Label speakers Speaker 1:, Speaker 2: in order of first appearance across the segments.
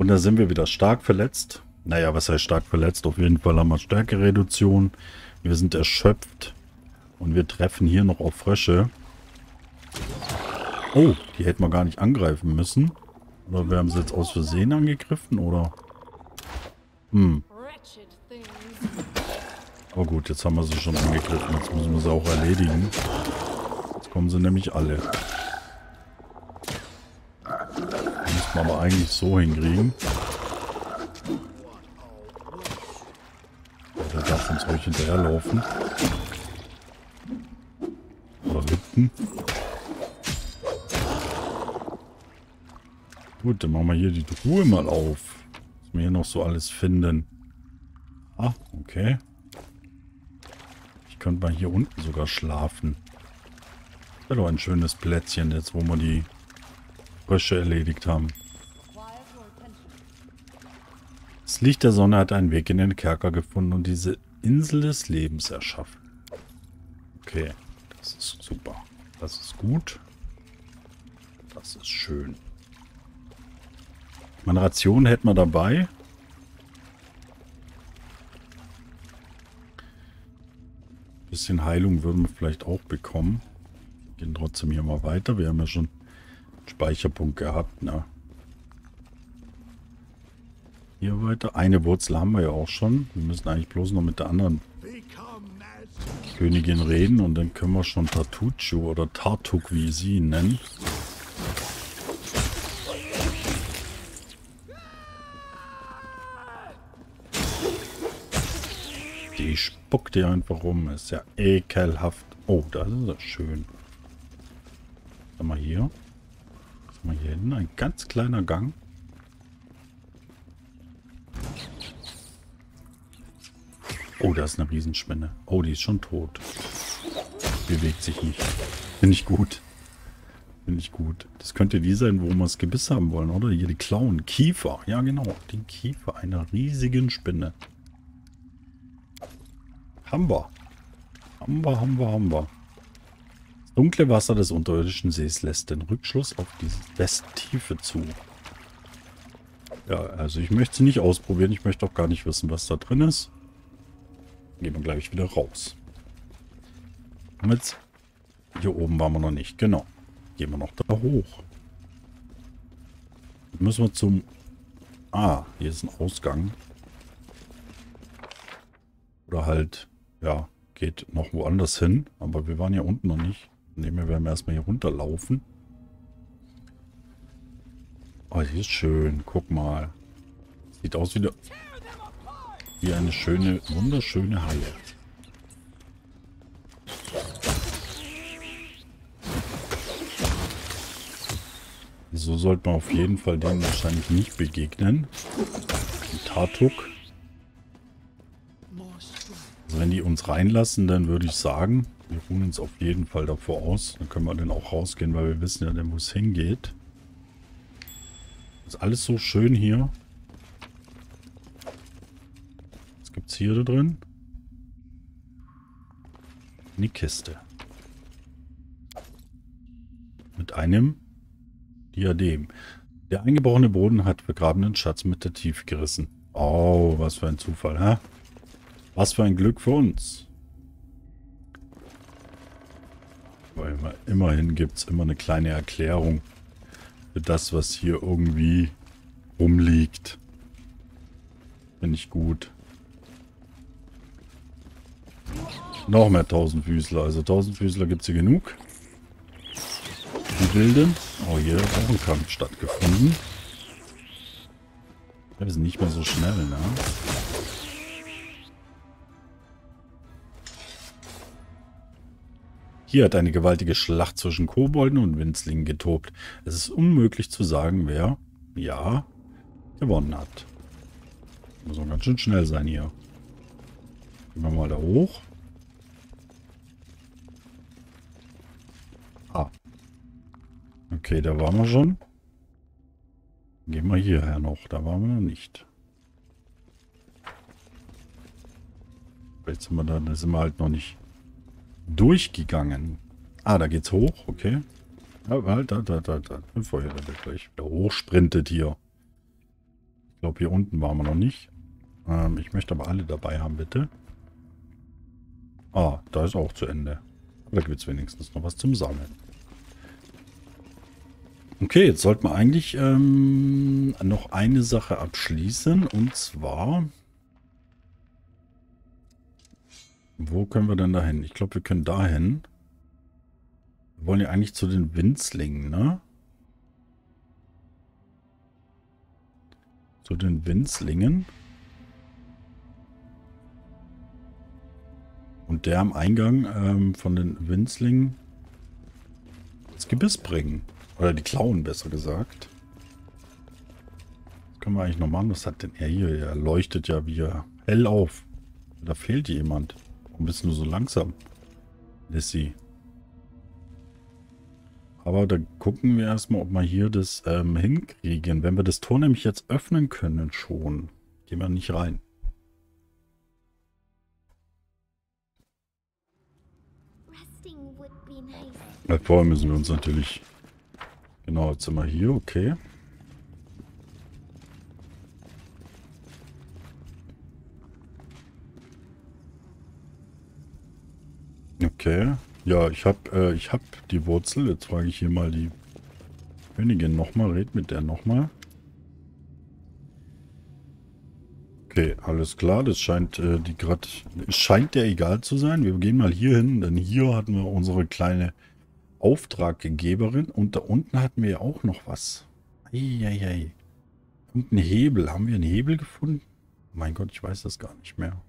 Speaker 1: Und da sind wir wieder stark verletzt. Naja, was heißt stark verletzt? Auf jeden Fall haben wir Stärkereduktion. Wir sind erschöpft. Und wir treffen hier noch auf Frösche. Oh, die hätten wir gar nicht angreifen müssen. Oder wir haben sie jetzt aus Versehen angegriffen, oder? Hm. Aber gut, jetzt haben wir sie schon angegriffen. Jetzt müssen wir sie auch erledigen. Jetzt kommen sie nämlich alle. Müssen wir aber eigentlich so hinkriegen. Der darf uns ruhig hinterherlaufen. Oder hinten. Gut, dann machen wir hier die Truhe mal auf. Was wir hier noch so alles finden. Ah, okay. Ich könnte mal hier unten sogar schlafen. Wäre doch ein schönes Plätzchen jetzt, wo wir die Frösche erledigt haben. Das Licht der Sonne hat einen Weg in den Kerker gefunden und diese Insel des Lebens erschaffen. Okay, das ist super. Das ist gut. Das ist schön. Meine Ration hätten wir dabei. Bisschen Heilung würden wir vielleicht auch bekommen. Gehen trotzdem hier mal weiter. Wir haben ja schon Speicherpunkt gehabt, ne? Hier weiter. Eine Wurzel haben wir ja auch schon. Wir müssen eigentlich bloß noch mit der anderen Königin reden und dann können wir schon Tartuccio oder Tartuk, wie sie ihn nennen. Die spuckt hier einfach rum. Ist ja ekelhaft. Oh, das ist ja schön. Haben wir hier? Wir hier hinten? Ein ganz kleiner Gang. Oh, da ist eine Riesenspinne. Oh, die ist schon tot. Bewegt sich nicht. Finde ich gut. Finde ich gut. Das könnte die sein, wo wir das Gebiss haben wollen, oder? Hier die Klauen. Kiefer. Ja, genau. Den Kiefer einer riesigen Spinne. Haben wir. Haben wir, haben wir, haben wir. Dunkle Wasser des unterirdischen Sees lässt den Rückschluss auf die Westtiefe zu. Ja, also ich möchte sie nicht ausprobieren. Ich möchte auch gar nicht wissen, was da drin ist. Gehen wir gleich wieder raus. Und hier oben waren wir noch nicht. Genau. Gehen wir noch da hoch. Dann müssen wir zum... Ah, hier ist ein Ausgang. Oder halt ja, geht noch woanders hin. Aber wir waren ja unten noch nicht. Nehmen wir werden erstmal hier runterlaufen. Oh, hier ist schön. Guck mal. Sieht aus wie, wie eine schöne, wunderschöne Halle. So sollte man auf jeden Fall denen wahrscheinlich nicht begegnen. Tartuk. Also wenn die uns reinlassen, dann würde ich sagen, wir ruhen uns auf jeden Fall davor aus. Dann können wir dann auch rausgehen, weil wir wissen ja, wo es hingeht. Ist alles so schön hier. Was gibt es hier da drin? Eine Kiste. Mit einem Diadem. Der eingebrochene Boden hat vergrabenen Schatz mit der Tiefe gerissen. Oh, was für ein Zufall, hä? Was für ein Glück für uns. Weil immerhin gibt es immer eine kleine Erklärung für das, was hier irgendwie rumliegt. Finde ich gut. Noch mehr Tausendfüßler. Also Tausendfüßler gibt es hier genug. Die Wilden. Oh, hier hat auch ein Kampf stattgefunden. Wir sind nicht mehr so schnell, ne? Hier hat eine gewaltige Schlacht zwischen Kobolden und Winzlingen getobt. Es ist unmöglich zu sagen, wer, ja, gewonnen hat. Muss auch ganz schön schnell sein hier. Gehen wir mal da hoch. Ah. Okay, da waren wir schon. Gehen wir hierher noch. Da waren wir noch nicht. Jetzt sind wir da, da sind wir halt noch nicht durchgegangen. Ah, da geht's hoch, okay. Ja, halt, da, da, da, da. Bevor ihr gleich wieder hochsprintet hier. Ich glaube, hier unten waren wir noch nicht. Ähm, ich möchte aber alle dabei haben, bitte. Ah, da ist auch zu Ende. Da gibt es wenigstens noch was zum Sammeln. Okay, jetzt sollten wir eigentlich ähm, noch eine Sache abschließen. Und zwar... Wo können wir denn da hin? Ich glaube, wir können da hin. Wir wollen ja eigentlich zu den Winzlingen, ne? Zu den Winzlingen. Und der am Eingang ähm, von den Winzlingen das Gebiss bringen. Oder die Klauen, besser gesagt. Das können wir eigentlich noch machen. Was hat denn er hier? Er leuchtet ja wie hell auf. Da fehlt jemand. Warum bist du nur so langsam? Lissy. Aber da gucken wir erstmal, ob wir hier das ähm, hinkriegen. Wenn wir das Tor nämlich jetzt öffnen können schon, gehen wir nicht rein. Vorher müssen wir uns natürlich... Genau, jetzt sind wir hier, okay. Okay. Ja, ich habe äh, hab die Wurzel. Jetzt frage ich hier mal die Königin nochmal. Red mit der nochmal. Okay, alles klar. Das scheint äh, die gerade scheint der egal zu sein. Wir gehen mal hier hin, denn hier hatten wir unsere kleine Auftraggeberin und da unten hatten wir ja auch noch was. Eieiei. Und ein Hebel. Haben wir einen Hebel gefunden? Mein Gott, ich weiß das gar nicht mehr.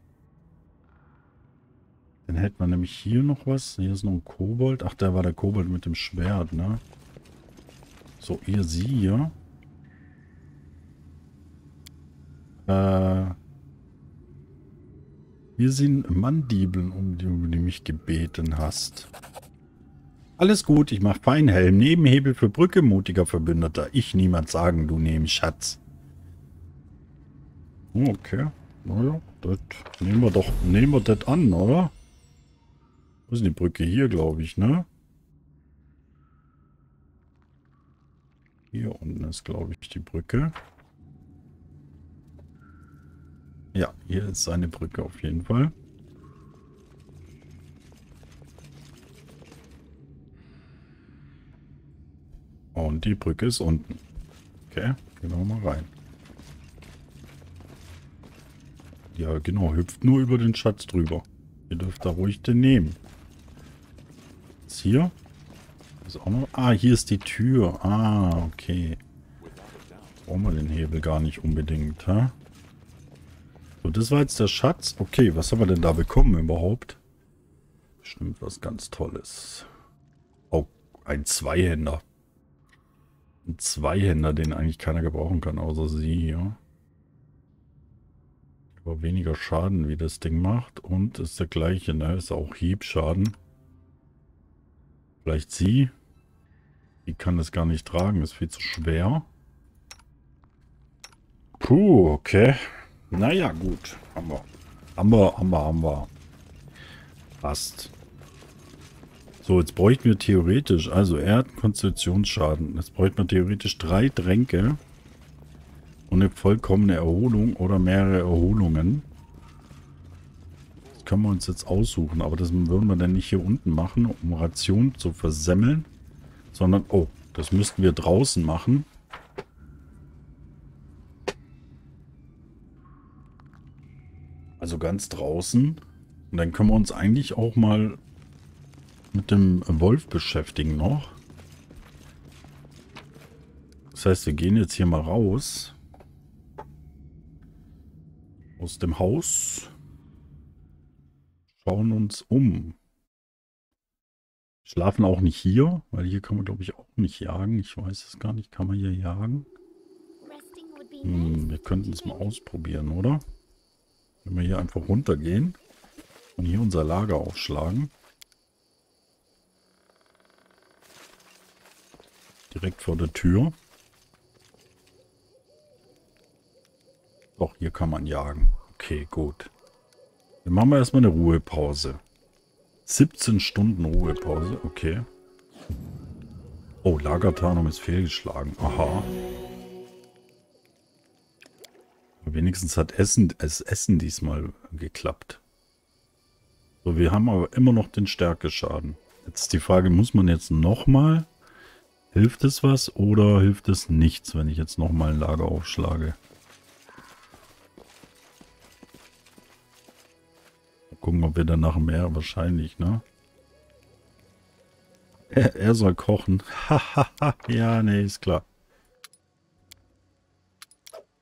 Speaker 1: Dann hätten wir nämlich hier noch was. Hier ist noch ein Kobold. Ach, der war der Kobold mit dem Schwert, ne? So, ihr sie hier. Äh, hier sind Mandibeln, um die du mich gebeten hast. Alles gut, ich mach Feinhelm. Nebenhebel für Brücke, mutiger Verbündeter. Ich niemand sagen, du nehmst Schatz. Okay. Naja, das nehmen wir doch, nehmen wir das an, oder? Wo ist die Brücke? Hier, glaube ich, ne? Hier unten ist, glaube ich, die Brücke. Ja, hier ist seine Brücke auf jeden Fall. Und die Brücke ist unten. Okay, gehen wir mal rein. Ja, genau, hüpft nur über den Schatz drüber. Ihr dürft da ruhig den nehmen hier? Ist auch noch, ah, hier ist die Tür. Ah, okay. Brauchen wir den Hebel gar nicht unbedingt, ha? So, das war jetzt der Schatz. Okay, was haben wir denn da bekommen überhaupt? Bestimmt was ganz Tolles. Oh, ein Zweihänder. Ein Zweihänder, den eigentlich keiner gebrauchen kann, außer sie, ja. Aber weniger Schaden, wie das Ding macht. Und ist der gleiche, ne? Ist auch Hiebschaden. Vielleicht sie. Die kann das gar nicht tragen, ist viel zu schwer. Puh, okay. Naja, gut. Haben wir. Haben wir, haben wir, haben wir. Passt. So, jetzt bräuchten wir theoretisch, also er hat Konstitutionsschaden. Jetzt bräuchten wir theoretisch drei Tränke und eine vollkommene Erholung oder mehrere Erholungen können wir uns jetzt aussuchen. Aber das würden wir dann nicht hier unten machen, um Ration zu versemmeln. Sondern, oh, das müssten wir draußen machen. Also ganz draußen. Und dann können wir uns eigentlich auch mal mit dem Wolf beschäftigen noch. Das heißt, wir gehen jetzt hier mal raus. Aus dem Haus schauen uns um. Schlafen auch nicht hier, weil hier kann man glaube ich auch nicht jagen. Ich weiß es gar nicht. Kann man hier jagen? Hm, wir könnten es mal ausprobieren, oder? Wenn wir hier einfach runtergehen und hier unser Lager aufschlagen. Direkt vor der Tür. Doch, hier kann man jagen. Okay, gut. Dann machen wir erstmal eine Ruhepause. 17 Stunden Ruhepause, okay. Oh, Lagertarnung ist fehlgeschlagen. Aha. Wenigstens hat Essen, das Essen diesmal geklappt. So, wir haben aber immer noch den Stärkeschaden. Jetzt ist die Frage, muss man jetzt nochmal? Hilft es was oder hilft es nichts, wenn ich jetzt nochmal ein Lager aufschlage? Ob wir danach mehr, wahrscheinlich, ne? Er, er soll kochen. Hahaha, ja, nee, ist klar.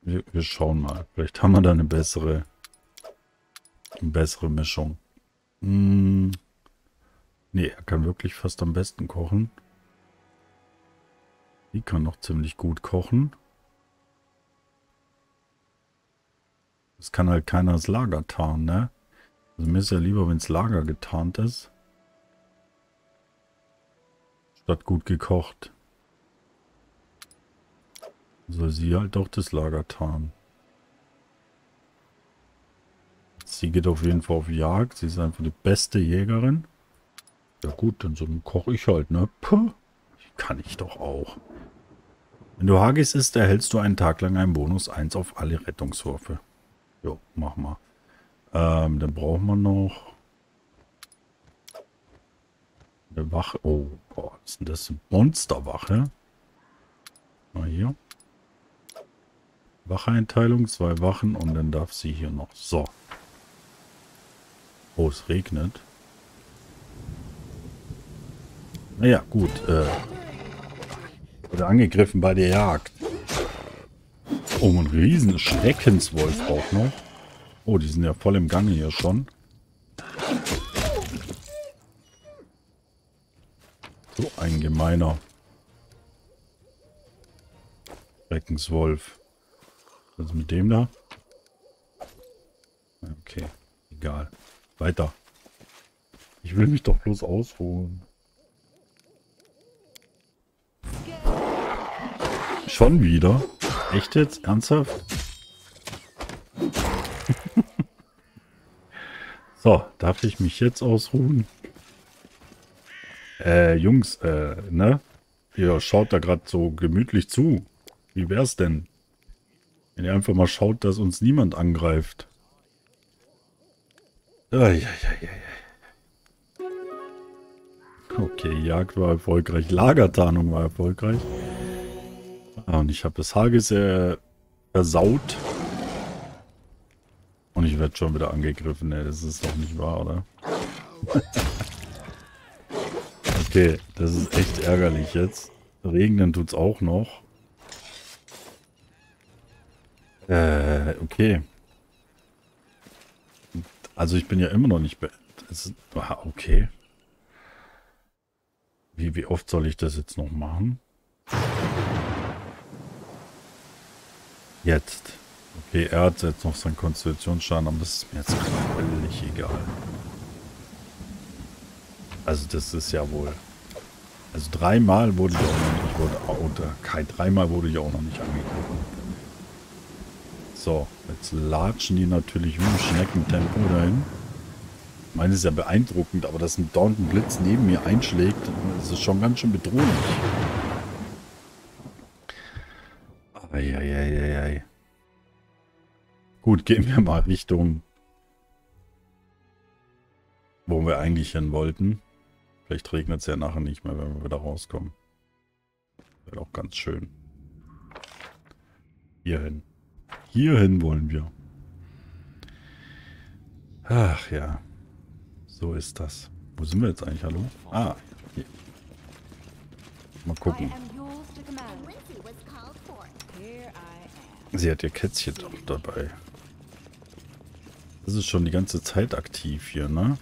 Speaker 1: Wir, wir schauen mal. Vielleicht haben wir da eine bessere, eine bessere Mischung. Hm. Nee, er kann wirklich fast am besten kochen. Die kann noch ziemlich gut kochen. Das kann halt keiner das Lager tarnen, ne? Also mir ist ja lieber, wenn das Lager getarnt ist. Statt gut gekocht. Soll sie halt auch das Lager tarnen. Sie geht auf jeden Fall auf Jagd. Sie ist einfach die beste Jägerin. Ja gut, dann so koche ich halt, ne? Puh, kann ich doch auch. Wenn du Hagis isst, erhältst du einen Tag lang einen Bonus 1 auf alle Rettungswürfe. Jo, mach mal. Ähm, dann brauchen wir noch eine Wache. Oh, boah, ist denn das? Monsterwache. Mal hier. Wacheinteilung, zwei Wachen und dann darf sie hier noch. So. Oh, es regnet. Naja, gut. Äh, wurde angegriffen bei der Jagd. Oh, ein riesen Schreckenswolf auch noch. Oh, die sind ja voll im Gange hier schon. So ein gemeiner Schreckenswolf. Was ist mit dem da? Okay, egal. Weiter. Ich will mich doch bloß ausruhen. Schon wieder? Echt jetzt? Ernsthaft? So, darf ich mich jetzt ausruhen? Äh, Jungs, äh, ne? Ihr schaut da gerade so gemütlich zu. Wie wär's denn? Wenn ihr einfach mal schaut, dass uns niemand angreift. Okay, Jagd war erfolgreich. Lagertarnung war erfolgreich. Ah, und ich habe das Haar sehr versaut. Werde schon wieder angegriffen. Ey, das ist doch nicht wahr, oder? okay, das ist echt ärgerlich jetzt. Regnen tut es auch noch. Äh, okay. Also ich bin ja immer noch nicht... Ist, okay. Wie, wie oft soll ich das jetzt noch machen? Jetzt. Okay, er hat jetzt noch seinen Konstitutionsschaden, aber das ist mir jetzt völlig egal. Also das ist ja wohl... Also dreimal wurde ich auch noch nicht... Wurde, oder kein dreimal wurde ich auch noch nicht angegriffen. So, jetzt latschen die natürlich im Schneckentempo dahin. Ich meine, ist ja beeindruckend, aber dass ein dauernden Blitz neben mir einschlägt, das ist schon ganz schön bedrohlich. Eieieiei. Gut, gehen wir mal Richtung, wo wir eigentlich hin wollten. Vielleicht regnet es ja nachher nicht mehr, wenn wir wieder rauskommen. Wäre auch ganz schön. Hier hin. Hierhin wollen wir. Ach ja. So ist das. Wo sind wir jetzt eigentlich? Hallo? Ah, hier. Mal gucken. Sie hat ihr Kätzchen doch dabei. Das ist schon die ganze Zeit aktiv hier, ne?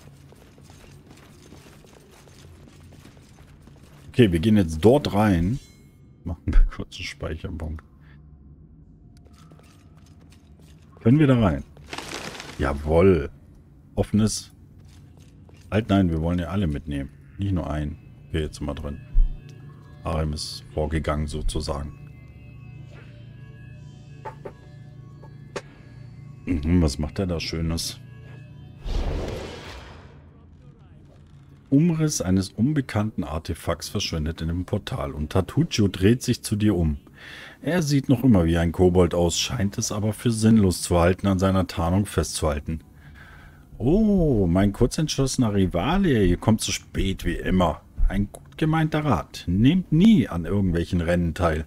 Speaker 1: Okay, wir gehen jetzt dort rein. Machen wir kurz einen Speicherpunkt. Können wir da rein? Jawoll. Offenes. Halt nein, wir wollen ja alle mitnehmen. Nicht nur einen. Okay, jetzt wir drin. Harem ist vorgegangen sozusagen. Mhm, was macht er da Schönes? Umriss eines unbekannten Artefakts verschwindet in dem Portal und Tatuccio dreht sich zu dir um. Er sieht noch immer wie ein Kobold aus, scheint es aber für sinnlos zu halten, an seiner Tarnung festzuhalten. Oh, mein kurzentschlossener Rivale, ihr kommt zu spät wie immer. Ein gut gemeinter Rat. Nehmt nie an irgendwelchen Rennen teil.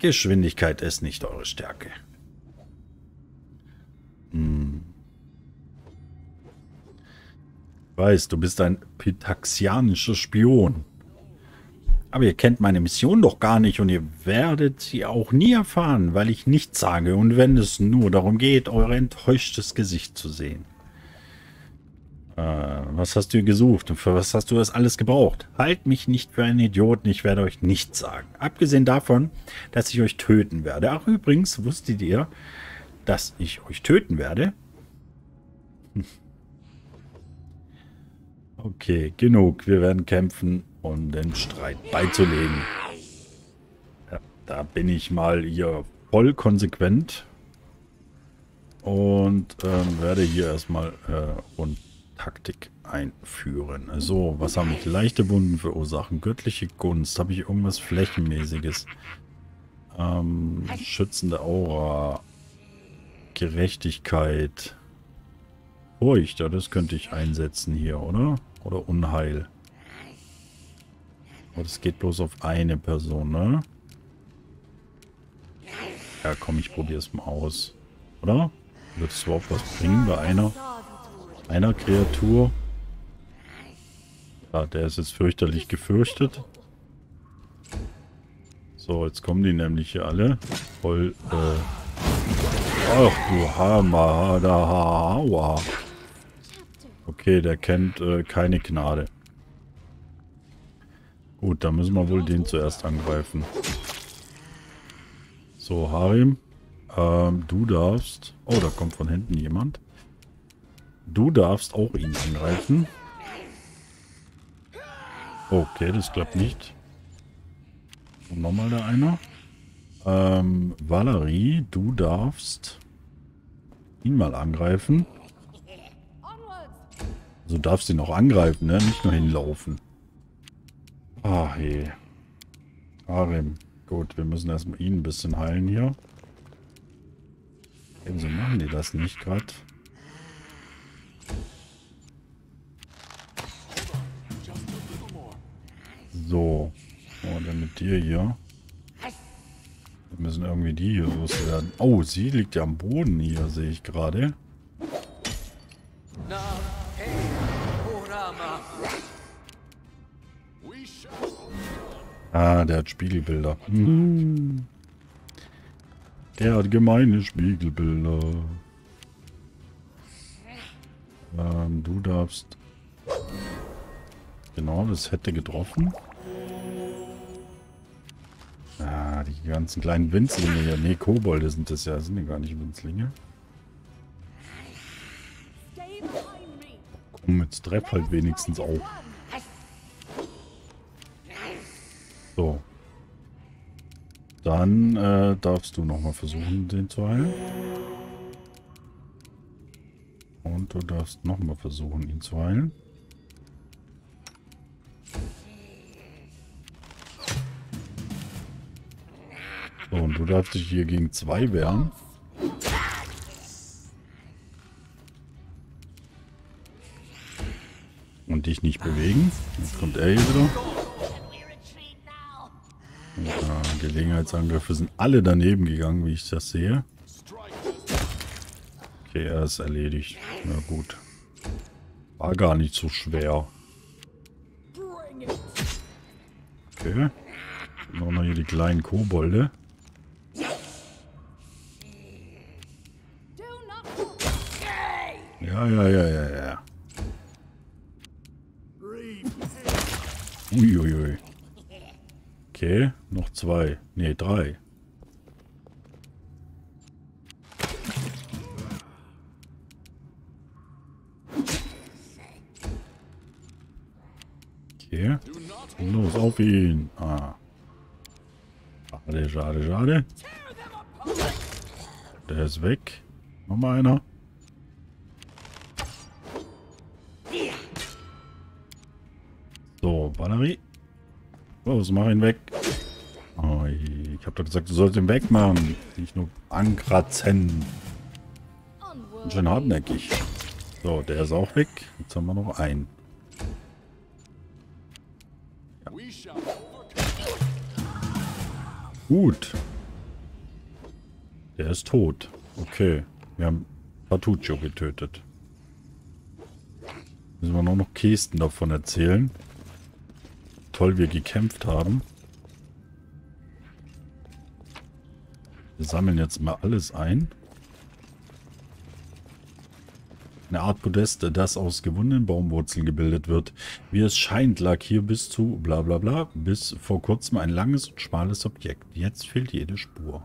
Speaker 1: Geschwindigkeit ist nicht eure Stärke. Hm. Weiß, du bist ein pitaxianischer Spion. Aber ihr kennt meine Mission doch gar nicht und ihr werdet sie auch nie erfahren, weil ich nichts sage und wenn es nur darum geht, euer enttäuschtes Gesicht zu sehen. Äh, was hast du gesucht und für was hast du das alles gebraucht? Halt mich nicht für einen Idioten, ich werde euch nichts sagen. Abgesehen davon, dass ich euch töten werde. Ach übrigens, wusstet ihr, dass ich euch töten werde? Okay, genug. Wir werden kämpfen, um den Streit beizulegen. Ja, da bin ich mal hier voll konsequent. Und ähm, werde hier erstmal äh, und Taktik einführen. So, was habe ich? Leichte Wunden verursachen. Göttliche Gunst. Habe ich irgendwas Flächenmäßiges? Ähm, schützende Aura. Gerechtigkeit. Furcht, ja, das könnte ich einsetzen hier, oder? Oder Unheil. Aber das geht bloß auf eine Person, ne? Ja, komm, ich probiere es mal aus. Oder? Wird es überhaupt was bringen bei einer, einer Kreatur? Ja, der ist jetzt fürchterlich gefürchtet. So, jetzt kommen die nämlich hier alle. Voll, äh... Ach du Hammer, da Hawa. Okay, der kennt äh, keine Gnade. Gut, dann müssen wir wohl den zuerst angreifen. So, Harim. Ähm, du darfst... Oh, da kommt von hinten jemand. Du darfst auch ihn angreifen. Okay, das klappt nicht. Und nochmal da einer. Ähm, Valerie, du darfst ihn mal angreifen. Also darfst ihn auch angreifen, ne? Nicht nur hinlaufen. Ah, hey. Arim. Gut, wir müssen erstmal ihn ein bisschen heilen hier. Ebenso machen die das nicht gerade. So. Oh, dann mit dir hier. Wir müssen irgendwie die hier loswerden. Oh, sie liegt ja am Boden hier, sehe ich gerade. Ah, der hat Spiegelbilder. Hm. Der hat gemeine Spiegelbilder. Ähm, du darfst... Genau, das hätte getroffen. Die ganzen kleinen Winzlinge hier. Ne, Kobolde sind das ja. Das sind ja gar nicht Winzlinge. Komm, jetzt treff halt wenigstens auf. So. Dann äh, darfst du nochmal versuchen, den zu heilen. Und du darfst nochmal versuchen, ihn zu heilen. Du darfst dich hier gegen zwei wehren. Und dich nicht bewegen. Jetzt kommt er hier wieder. Ja, Gelegenheitsangriffe sind alle daneben gegangen, wie ich das sehe. Okay, er ist erledigt. Na gut. War gar nicht so schwer. Okay. Noch hier die kleinen Kobolde. Ja, ja, ja, ja, ja. Uiuiui. Okay, noch zwei. Ne, drei. Okay. Los, auf ihn. Ah. Schade, schade, schade. Der ist weg. Nochmal einer. So, Batterie. Los, mach ihn weg. Oh, Ich habe doch gesagt, du sollst ihn wegmachen. Nicht nur ankratzen. Und schön hartnäckig. So, der ist auch weg. Jetzt haben wir noch einen. Ja. Gut. Der ist tot. Okay. Wir haben Patuccio getötet. Müssen wir noch, noch Kästen davon erzählen. Toll wir gekämpft haben. Wir sammeln jetzt mal alles ein. Eine Art Podest, das aus gewundenen Baumwurzeln gebildet wird. Wie es scheint, lag hier bis zu bla bla bla bis vor kurzem ein langes und schmales Objekt. Jetzt fehlt jede Spur.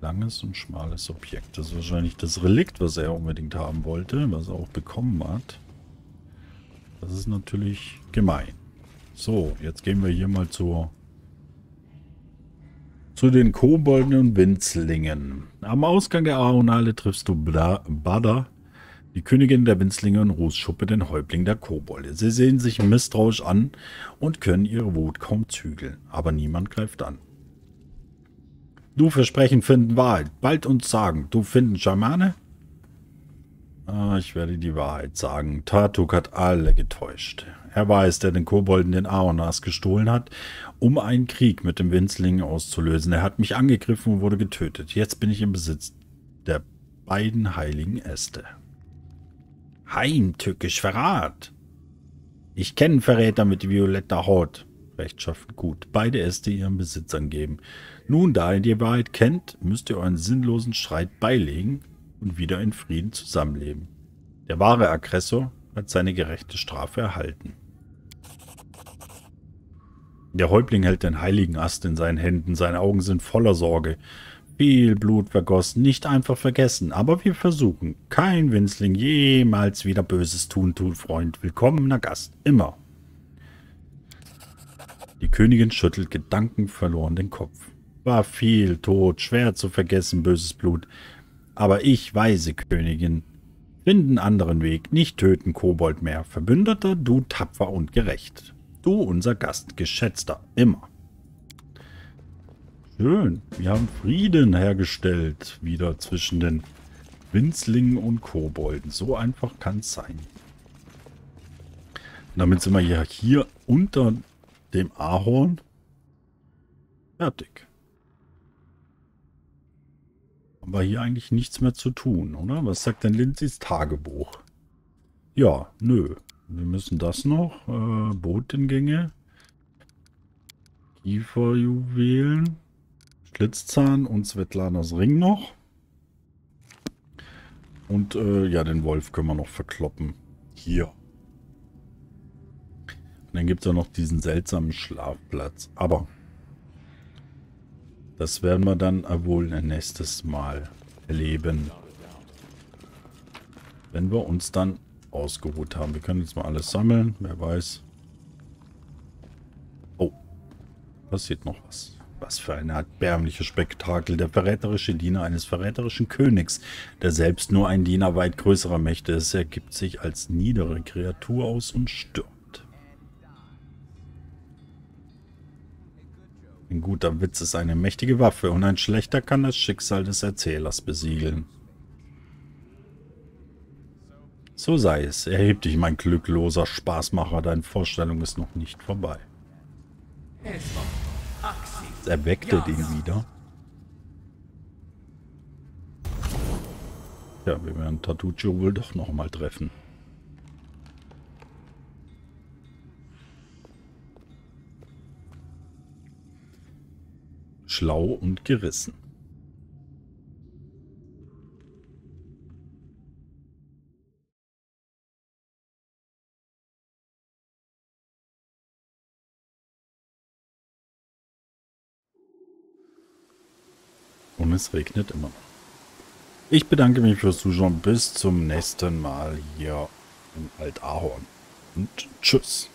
Speaker 1: Langes und schmales Objekt. Das ist wahrscheinlich das Relikt, was er unbedingt haben wollte, was er auch bekommen hat. Das ist natürlich gemein. So, jetzt gehen wir hier mal zur zu den Kobolden und Winzlingen. Am Ausgang der Aonale triffst du Bada, die Königin der Winzlinge und Rußschuppe, den Häuptling der Kobolde. Sie sehen sich misstrauisch an und können ihre Wut kaum zügeln, aber niemand greift an. Du Versprechen finden Wahrheit. Bald uns sagen. Du finden Schamane? Ah, ich werde die Wahrheit sagen. Tatuk hat alle getäuscht. Er war es, der den Kobolden den Aonas gestohlen hat, um einen Krieg mit dem Winzling auszulösen. Er hat mich angegriffen und wurde getötet. Jetzt bin ich im Besitz der beiden heiligen Äste. Heimtückisch Verrat. Ich kenne Verräter mit violetter Haut. Rechtschaffen gut. Beide Äste ihren Besitz angeben. Nun, da ihr die Wahrheit kennt, müsst ihr euren sinnlosen Streit beilegen und wieder in Frieden zusammenleben. Der wahre Aggressor hat seine gerechte Strafe erhalten. Der Häuptling hält den heiligen Ast in seinen Händen, seine Augen sind voller Sorge. Viel Blut vergossen, nicht einfach vergessen, aber wir versuchen. Kein Winzling jemals wieder Böses tun, tut Freund. Willkommener Gast, immer. Die Königin schüttelt gedankenverloren den Kopf. War viel tot, schwer zu vergessen, böses Blut. Aber ich, weise Königin, finden anderen Weg, nicht töten Kobold mehr. Verbündeter, du tapfer und gerecht. Du, unser Gast, geschätzter, immer. Schön, wir haben Frieden hergestellt, wieder zwischen den Winzlingen und Kobolden. So einfach kann es sein. Damit sind wir ja hier unter dem Ahorn fertig. Haben wir hier eigentlich nichts mehr zu tun, oder? Was sagt denn Lindsays Tagebuch? Ja, nö. Wir müssen das noch. Äh, Botengänge. Kieferjuwelen. Schlitzzahn und Svetlanas Ring noch. Und äh, ja, den Wolf können wir noch verkloppen. Hier. Und dann gibt es ja noch diesen seltsamen Schlafplatz. Aber das werden wir dann wohl ein nächstes Mal erleben. Wenn wir uns dann ausgeruht haben. Wir können jetzt mal alles sammeln. Wer weiß. Oh. Passiert noch was. Was für ein erbärmliches Spektakel. Der verräterische Diener eines verräterischen Königs, der selbst nur ein Diener weit größerer Mächte ist, ergibt sich als niedere Kreatur aus und stirbt. Ein guter Witz ist eine mächtige Waffe und ein schlechter kann das Schicksal des Erzählers besiegeln. So sei es. Erheb dich, mein glückloser Spaßmacher. Deine Vorstellung ist noch nicht vorbei. Es erweckte den wieder. Ja, wir werden Tatuccio wohl doch nochmal treffen. Schlau und gerissen. Und es regnet immer noch. Ich bedanke mich fürs Zuschauen. Bis zum nächsten Mal hier im Alt-Ahorn. Und tschüss.